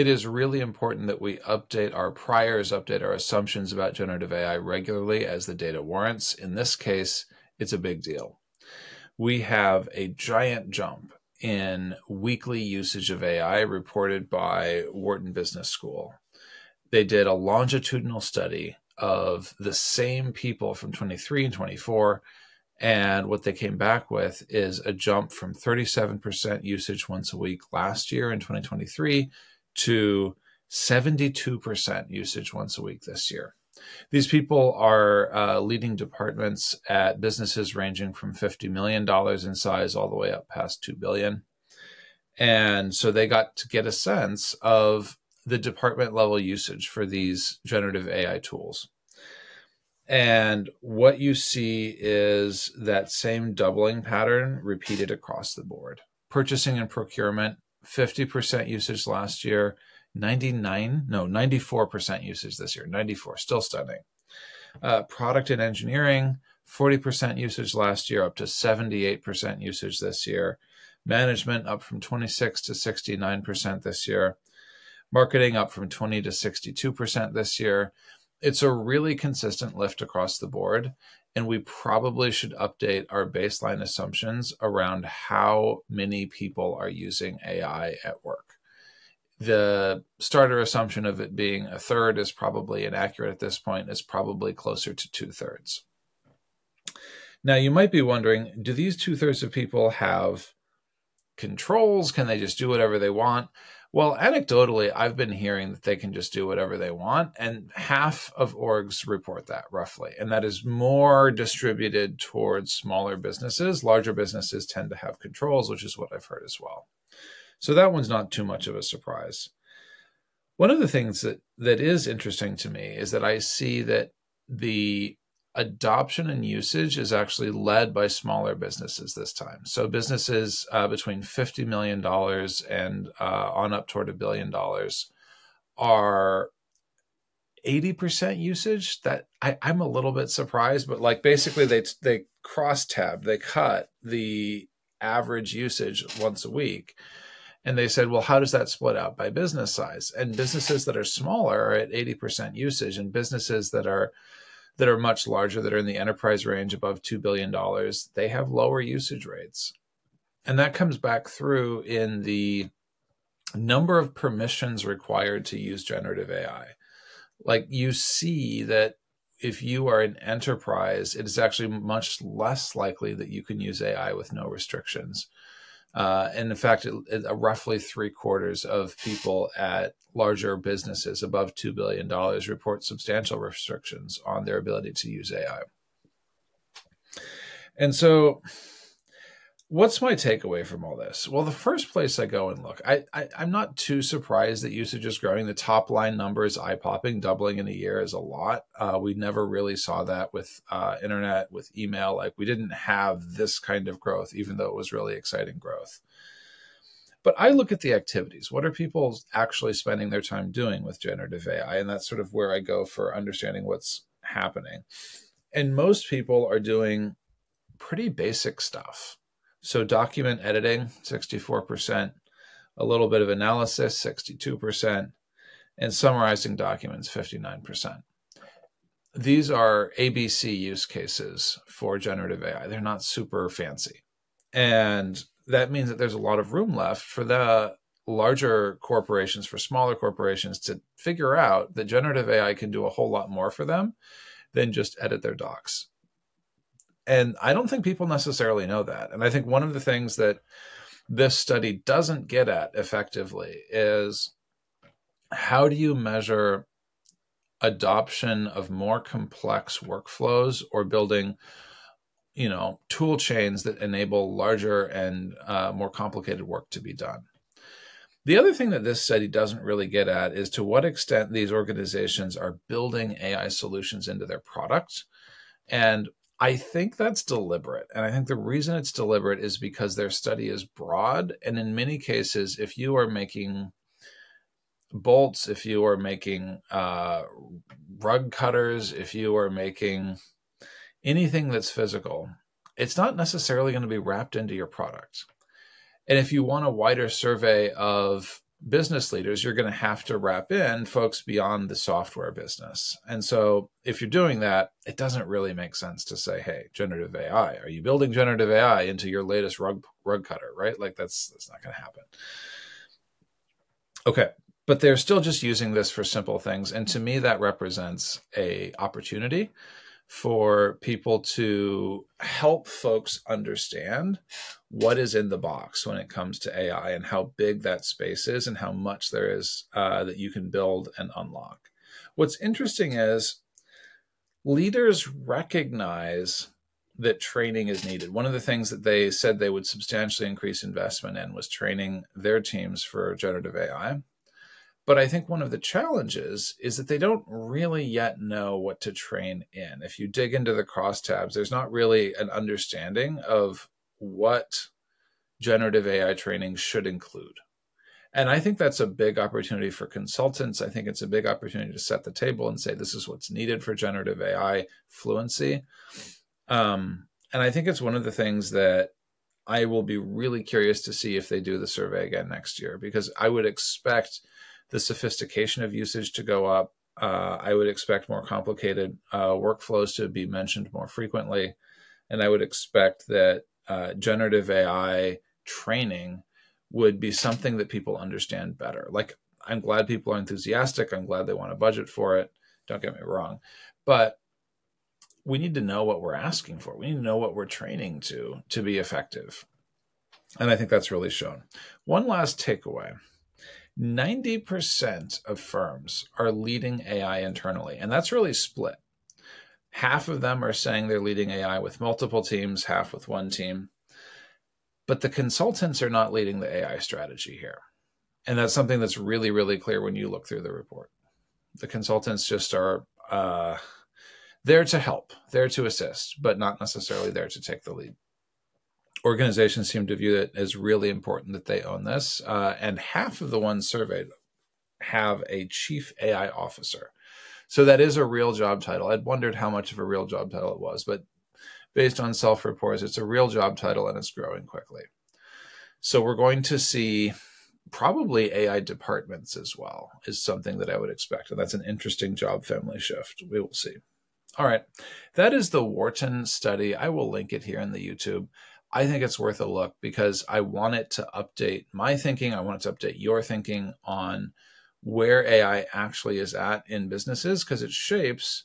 it is really important that we update our priors, update our assumptions about generative AI regularly as the data warrants. In this case, it's a big deal. We have a giant jump in weekly usage of AI reported by Wharton Business School. They did a longitudinal study of the same people from 23 and 24 and what they came back with is a jump from 37% usage once a week last year in 2023 to 72% usage once a week this year. These people are uh, leading departments at businesses ranging from $50 million in size all the way up past 2 billion. And so they got to get a sense of the department level usage for these generative AI tools. And what you see is that same doubling pattern repeated across the board. Purchasing and procurement 50% usage last year, 99, no, 94% usage this year, 94, still stunning. Uh, product and engineering, 40% usage last year, up to 78% usage this year. Management up from 26 to 69% this year. Marketing up from 20 to 62% this year. It's a really consistent lift across the board and we probably should update our baseline assumptions around how many people are using AI at work. The starter assumption of it being a third is probably inaccurate at this point, it's probably closer to two thirds. Now, you might be wondering do these two thirds of people have controls? Can they just do whatever they want? Well, anecdotally, I've been hearing that they can just do whatever they want, and half of orgs report that roughly. And that is more distributed towards smaller businesses. Larger businesses tend to have controls, which is what I've heard as well. So that one's not too much of a surprise. One of the things that, that is interesting to me is that I see that the adoption and usage is actually led by smaller businesses this time. So businesses uh, between $50 million and uh, on up toward a billion dollars are 80% usage that I, I'm a little bit surprised, but like basically they, they cross tab, they cut the average usage once a week. And they said, well, how does that split out by business size? And businesses that are smaller are at 80% usage and businesses that are that are much larger, that are in the enterprise range above $2 billion, they have lower usage rates. And that comes back through in the number of permissions required to use generative AI. Like you see that if you are an enterprise, it is actually much less likely that you can use AI with no restrictions. Uh, and in fact, it, it, uh, roughly three quarters of people at larger businesses above $2 billion report substantial restrictions on their ability to use AI. And so what's my takeaway from all this? Well, the first place I go and look, I, I am not too surprised that usage is growing. The top line number is eye popping. Doubling in a year is a lot. Uh, we never really saw that with uh, internet, with email. Like we didn't have this kind of growth, even though it was really exciting growth. But I look at the activities. What are people actually spending their time doing with generative AI? And that's sort of where I go for understanding what's happening. And most people are doing pretty basic stuff so document editing, 64%, a little bit of analysis, 62%, and summarizing documents, 59%. These are ABC use cases for generative AI. They're not super fancy. And that means that there's a lot of room left for the larger corporations, for smaller corporations to figure out that generative AI can do a whole lot more for them than just edit their docs and I don't think people necessarily know that. And I think one of the things that this study doesn't get at effectively is how do you measure adoption of more complex workflows or building you know tool chains that enable larger and uh, more complicated work to be done the other thing that this study doesn't really get at is to what extent these organizations are building ai solutions into their products and I think that's deliberate. And I think the reason it's deliberate is because their study is broad. And in many cases, if you are making bolts, if you are making uh, rug cutters, if you are making anything that's physical, it's not necessarily going to be wrapped into your product. And if you want a wider survey of business leaders, you're going to have to wrap in folks beyond the software business. And so if you're doing that, it doesn't really make sense to say, hey, generative AI, are you building generative AI into your latest rug rug cutter, right? Like that's that's not going to happen. Okay, but they're still just using this for simple things and to me that represents a opportunity for people to help folks understand what is in the box when it comes to AI and how big that space is and how much there is uh, that you can build and unlock. What's interesting is leaders recognize that training is needed. One of the things that they said they would substantially increase investment in was training their teams for generative AI. But I think one of the challenges is that they don't really yet know what to train in. If you dig into the crosstabs, there's not really an understanding of what generative AI training should include. And I think that's a big opportunity for consultants. I think it's a big opportunity to set the table and say, this is what's needed for generative AI fluency. Um, and I think it's one of the things that I will be really curious to see if they do the survey again next year, because I would expect the sophistication of usage to go up. Uh, I would expect more complicated uh, workflows to be mentioned more frequently. And I would expect that uh, generative AI training would be something that people understand better. Like, I'm glad people are enthusiastic. I'm glad they want to budget for it. Don't get me wrong. But we need to know what we're asking for. We need to know what we're training to to be effective. And I think that's really shown. One last takeaway 90% of firms are leading AI internally, and that's really split. Half of them are saying they're leading AI with multiple teams, half with one team. But the consultants are not leading the AI strategy here. And that's something that's really, really clear when you look through the report. The consultants just are uh, there to help, there to assist, but not necessarily there to take the lead organizations seem to view it as really important that they own this. Uh, and half of the ones surveyed have a chief AI officer. So that is a real job title. I'd wondered how much of a real job title it was, but based on self reports, it's a real job title and it's growing quickly. So we're going to see probably AI departments as well, is something that I would expect. And that's an interesting job family shift. We will see. All right. That is the Wharton study. I will link it here in the YouTube. I think it's worth a look because I want it to update my thinking. I want it to update your thinking on where AI actually is at in businesses because it shapes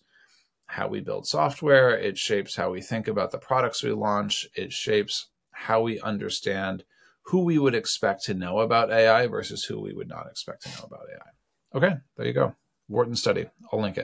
how we build software, it shapes how we think about the products we launch, it shapes how we understand who we would expect to know about AI versus who we would not expect to know about AI. Okay, there you go. Wharton study. I'll link it.